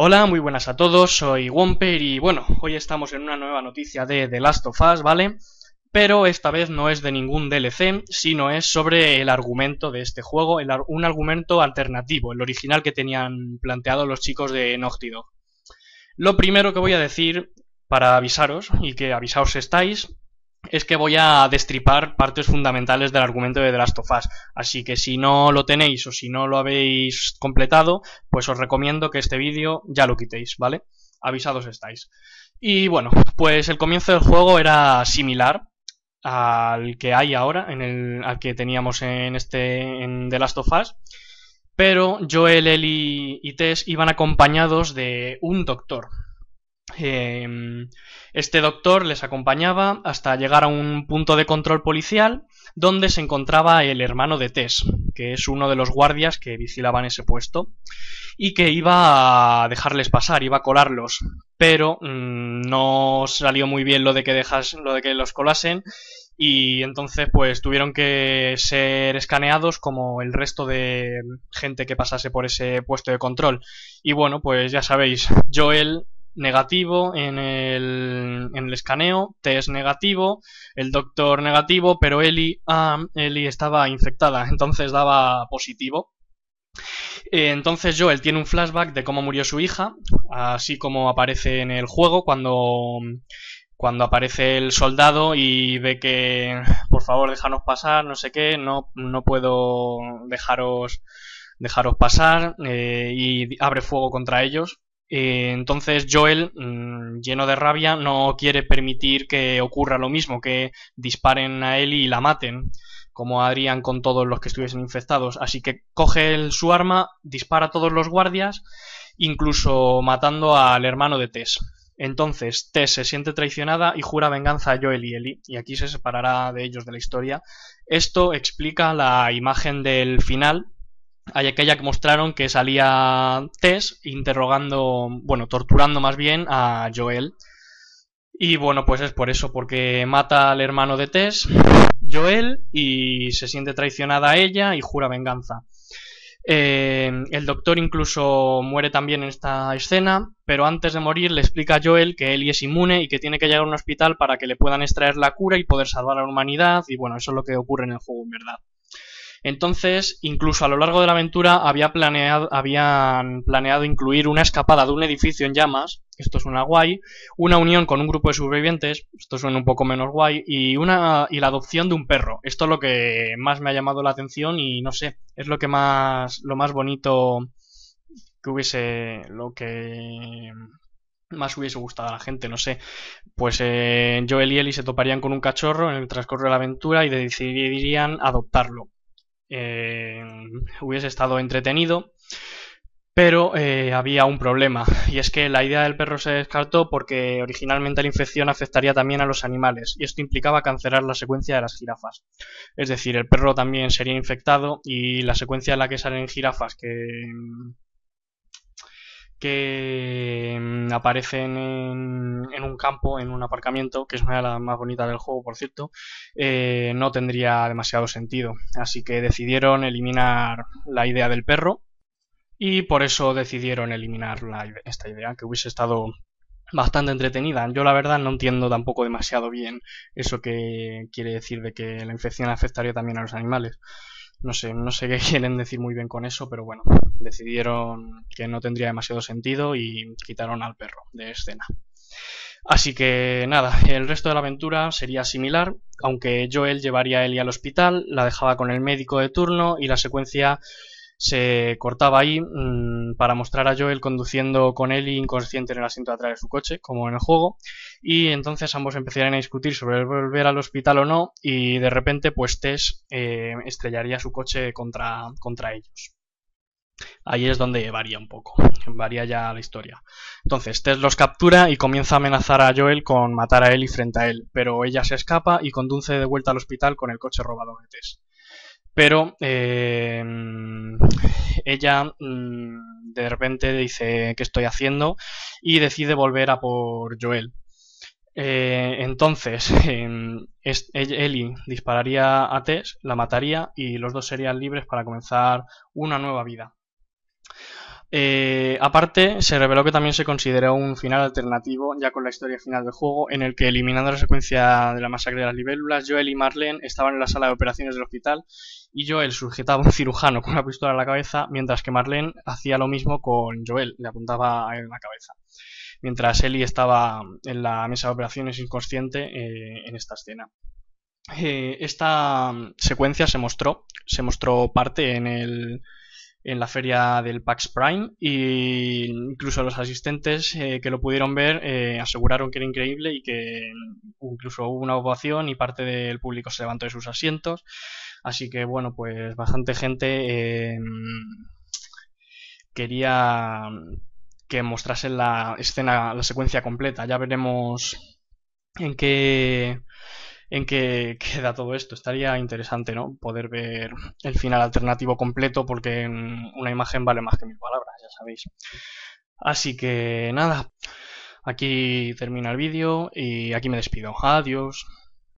Hola, muy buenas a todos, soy Womper y bueno, hoy estamos en una nueva noticia de The Last of Us, ¿vale? Pero esta vez no es de ningún DLC, sino es sobre el argumento de este juego, un argumento alternativo, el original que tenían planteado los chicos de Naughty Dog. Lo primero que voy a decir, para avisaros, y que avisaos estáis, es que voy a destripar partes fundamentales del argumento de The Last of Us. Así que si no lo tenéis o si no lo habéis completado, pues os recomiendo que este vídeo ya lo quitéis, ¿vale? Avisados estáis. Y bueno, pues el comienzo del juego era similar al que hay ahora, en el, al que teníamos en este en The Last of Us. Pero Joel, Ellie y Tess iban acompañados de un doctor, este doctor les acompañaba hasta llegar a un punto de control policial donde se encontraba el hermano de Tess, que es uno de los guardias que vigilaban ese puesto, y que iba a dejarles pasar, iba a colarlos, pero mm, no salió muy bien lo de que dejas, lo de que los colasen, y entonces pues tuvieron que ser escaneados como el resto de gente que pasase por ese puesto de control. Y bueno, pues ya sabéis, Joel negativo en el, en el escaneo, test negativo, el doctor negativo, pero Eli, ah, Eli estaba infectada, entonces daba positivo. Eh, entonces Joel tiene un flashback de cómo murió su hija, así como aparece en el juego cuando, cuando aparece el soldado y ve que por favor déjanos pasar, no sé qué, no, no puedo dejaros dejaros pasar eh, y abre fuego contra ellos eh, entonces Joel, mm, lleno de rabia, no quiere permitir que ocurra lo mismo, que disparen a él y la maten, como harían con todos los que estuviesen infectados. Así que coge su arma, dispara a todos los guardias, incluso matando al hermano de Tess. Entonces Tess se siente traicionada y jura venganza a Joel y Ellie, y aquí se separará de ellos de la historia. Esto explica la imagen del final, aquella que mostraron que salía Tess interrogando, bueno, torturando más bien a Joel. Y bueno, pues es por eso, porque mata al hermano de Tess, Joel, y se siente traicionada a ella y jura venganza. Eh, el doctor incluso muere también en esta escena, pero antes de morir le explica a Joel que Ellie es inmune y que tiene que llegar a un hospital para que le puedan extraer la cura y poder salvar a la humanidad. Y bueno, eso es lo que ocurre en el juego en verdad. Entonces, incluso a lo largo de la aventura había planeado, habían planeado incluir una escapada de un edificio en llamas, esto suena guay, una unión con un grupo de supervivientes, esto suena un poco menos guay, y, una, y la adopción de un perro. Esto es lo que más me ha llamado la atención y no sé, es lo que más, lo más bonito que hubiese, lo que más hubiese gustado a la gente, no sé. Pues eh, Joel y Ellie se toparían con un cachorro en el transcurso de la aventura y decidirían adoptarlo. Eh, hubiese estado entretenido, pero eh, había un problema, y es que la idea del perro se descartó porque originalmente la infección afectaría también a los animales, y esto implicaba cancelar la secuencia de las jirafas. Es decir, el perro también sería infectado y la secuencia en la que salen jirafas que que mm, aparecen en, un campo, en un aparcamiento, que es una de las más bonitas del juego, por cierto, eh, no tendría demasiado sentido. Así que decidieron eliminar la idea del perro y por eso decidieron eliminar esta idea, que hubiese estado bastante entretenida. Yo la verdad no entiendo tampoco demasiado bien eso que quiere decir de que la infección afectaría también a los animales. No sé, no sé qué quieren decir muy bien con eso, pero bueno, decidieron que no tendría demasiado sentido y quitaron al perro de escena. Así que nada, el resto de la aventura sería similar, aunque Joel llevaría a Ellie al hospital, la dejaba con el médico de turno y la secuencia se cortaba ahí mm, para mostrar a Joel conduciendo con Ellie inconsciente en el asiento de atrás de su coche, como en el juego, y entonces ambos empezarían a discutir sobre volver al hospital o no, y de repente pues Tess eh, estrellaría su coche contra, contra ellos. Ahí es donde varía un poco, varía ya la historia. Entonces, Tess los captura y comienza a amenazar a Joel con matar a Ellie frente a él, pero ella se escapa y conduce de vuelta al hospital con el coche robado de Tess. Pero eh, ella mm, de repente dice qué estoy haciendo y decide volver a por Joel. Eh, entonces, Ellie dispararía a Tess, la mataría y los dos serían libres para comenzar una nueva vida. Eh, aparte, se reveló que también se consideró un final alternativo, ya con la historia final del juego, en el que eliminando la secuencia de la masacre de las libélulas, Joel y Marlene estaban en la sala de operaciones del hospital y Joel sujetaba a un cirujano con una pistola en la cabeza, mientras que Marlene hacía lo mismo con Joel, le apuntaba a él en la cabeza. Mientras Ellie estaba en la mesa de operaciones inconsciente eh, en esta escena. Eh, esta secuencia se mostró, se mostró parte en el, en la feria del PAX Prime e incluso los asistentes eh, que lo pudieron ver eh, aseguraron que era increíble y que incluso hubo una ovación y parte del público se levantó de sus asientos. Así que bueno pues bastante gente eh, quería que mostrasen la escena la secuencia completa. Ya veremos en qué en qué queda todo esto. Estaría interesante, ¿no? Poder ver el final alternativo completo porque una imagen vale más que mil palabras, ya sabéis. Así que nada, aquí termina el vídeo y aquí me despido. Adiós.